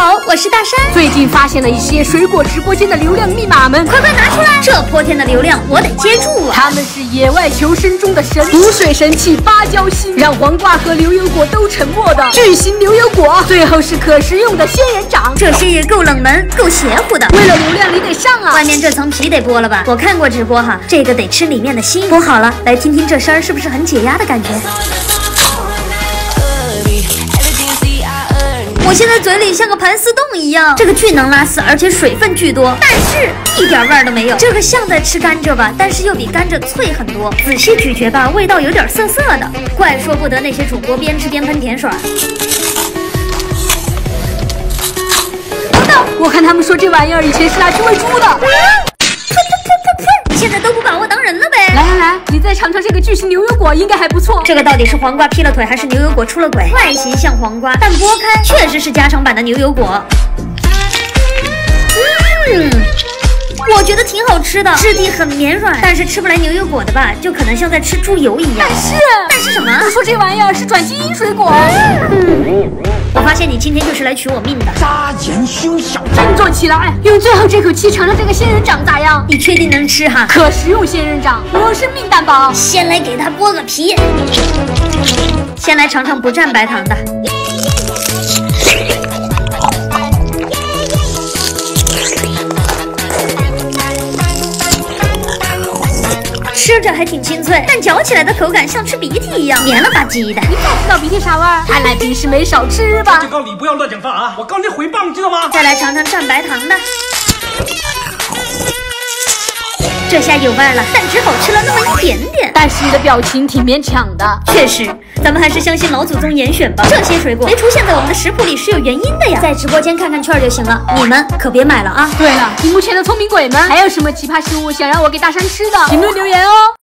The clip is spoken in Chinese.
好，我是大山。最近发现了一些水果直播间的流量密码们，快快拿出来！这泼天的流量我得接住啊！他们是野外求生中的神，补水神器芭蕉心，让黄瓜和牛油果都沉默的巨型牛油果，最后是可食用的仙人掌。这些也够冷门，够邪乎的。为了流量，你得上啊！外面这层皮得剥了吧？我看过直播哈，这个得吃里面的心。剥好了，来听听这声儿是不是很解压的感觉？我现在嘴里像个盘丝洞一样，这个巨能拉丝，而且水分巨多，但是一点味儿都没有。这个像在吃甘蔗吧，但是又比甘蔗脆很多。仔细咀嚼吧，味道有点涩涩的，怪说不得那些主播边吃边喷甜水。等等，我看他们说这玩意儿以前是拿去喂猪的。再尝尝这个巨型牛油果，应该还不错。这个到底是黄瓜劈了腿，还是牛油果出了轨？外形像黄瓜，但剥开确实是加长版的牛油果。嗯，我觉得挺好吃的，质地很绵软，但是吃不来牛油果的吧，就可能像在吃猪油一样。但是，但是什么？他说这玩意儿是转基因水果。嗯，我发现你今天就是来取我命的。杀言凶小，振作起来，用最后这口气尝尝这个仙人掌咋样？你确定能吃哈？可食用仙人掌，我生命担保。先来给它剥个皮，先来尝尝不蘸白糖的。吃着还挺清脆，但嚼起来的口感像吃鼻涕一样，黏了吧唧的。你咋知道鼻涕啥味儿？看来平时没少吃吧？就告你不要乱讲话啊！我告你诽谤，知道吗？再来尝尝蘸白糖的，这下有味儿了，但只好吃了那么一点点。但是你的表情挺勉强的。确实，咱们还是相信老祖宗严选吧。这些水果没出现在我们的食谱里是有原因的呀。在直播间看看券就行了，你们可别买了啊！对了，屏幕前的聪明鬼们，还有什么奇葩食物想让我给大山吃的？评论留言哦。